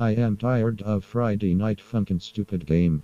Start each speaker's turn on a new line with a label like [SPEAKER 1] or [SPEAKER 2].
[SPEAKER 1] I am tired of Friday night funkin' stupid game.